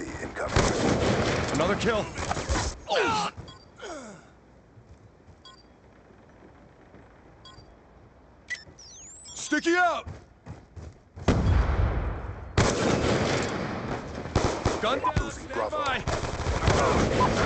Incoming. Another kill. Oh. Sticky out! Gun down, Bravo.